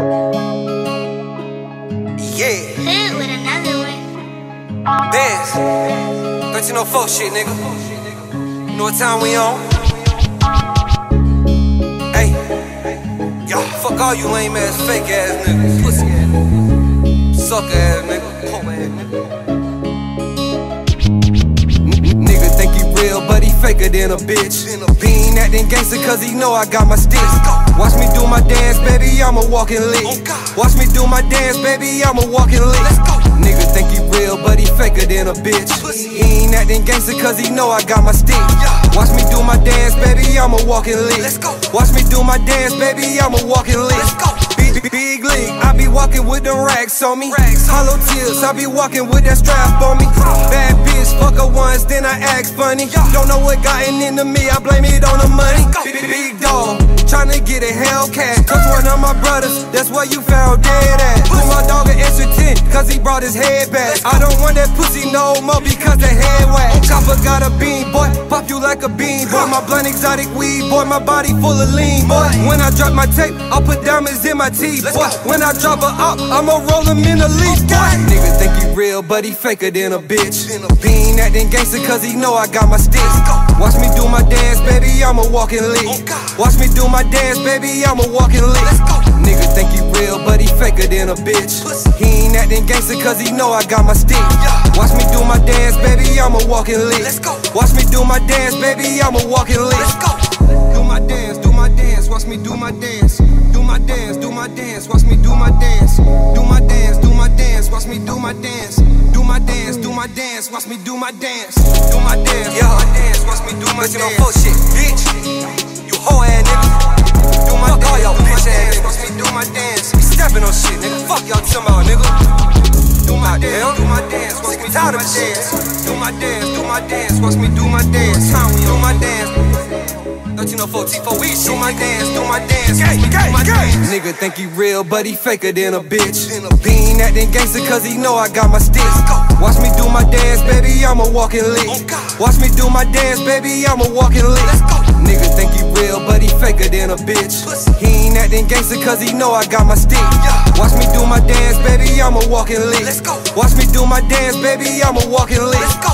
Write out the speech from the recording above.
Yeah, Hood with another one. Bandz. 1304 shit, nigga. You know what time we on? Hey, y'all, fuck all you lame ass, fake ass niggas, pussy ass niggas, suck ass nigga, punk ass nigga. Faker than a bitch. He ain't acting gangster cause he know I got my sticks. Watch me do my dance, baby, I'm a walking lick. Watch me do my dance, baby, I'm a walking lick. Nigga think he real, but he faker than a bitch. He ain't acting gangster cause he know I got my stick. Watch me do my dance, baby, I'm a walking lick. Watch me do my dance, baby, I'm a walking lick. Walking with them racks on me. Hollow tips, I be walking with that strap on me. Bad bitch, fuck her once, then I act funny. Don't know what gotten into me, I blame it on the money. Big, big dog, tryna get a Hellcat. Cause one of my brothers, that's where you found dead at. Put my dog an extra 10, cause he brought his head back. I don't want that pussy no more because the head whack. Chopper got a bean, boy, pop you like a bean, boy. My blunt exotic weed, boy, my body full of lean, boy. When I drop my tape, I'll put diamonds in my teeth, boy. When I drop her up, I'ma roll him in the leaf, boy. Nigga think he real, but he faker than a bitch. He ain't acting gangster cause he know I got my sticks. Watch me do my dance, baby, I'm a walking lick. Watch me do my dance, baby, I'm a walking lick. Nigga think he real, but he faker than a bitch. He ain't acting gangster cause he know I got my stick. Watch me do my dance, baby, I'm a walking lick. Watch me do my dance, baby, I'm a walking lick. Do my dance, do my dance, watch me do my dance. Do my dance, do my dance, watch me do my dance. Do my dance, do my dance, watch me do my dance. Do my dance, do my dance, watch me do my dance. Do my dance, do my dance, watch me do my dance. You know, shit, bitch. Dance. On shit, nigga. Fuck y'all talking about, nigga. Do my dance, do my dance, watch me do my dance. Do my dance, do my dance, watch me do my dance. Do my dance. 1304 T4 we do my dance, do my dance, watch me do my dance. Nigga think he real, but he faker than a bitch. He ain't acting gangster cause he know I got my sticks. Watch me do my dance, baby, I'm a walking lick. Oh, watch me do my dance, baby, I'm a walking lick. Acting gangster cause he know I got my stick. Watch me do my dance, baby, I'm a walking lick. Watch me do my dance, baby, I'm a walking lick.